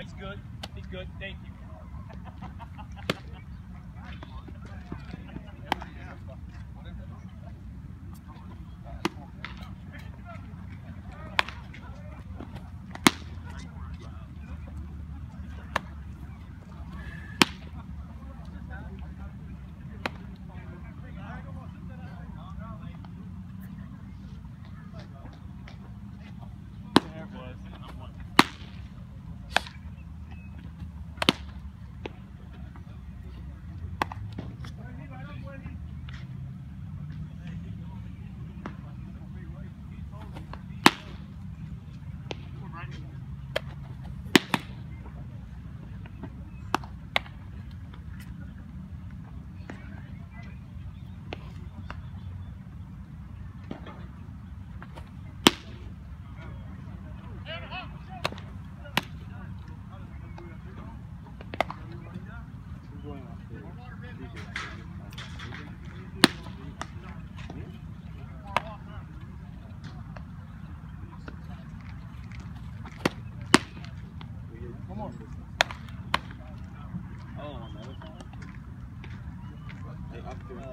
He's good. He's good. Thank you.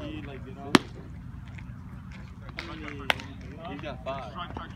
he like did all. How many? He got five.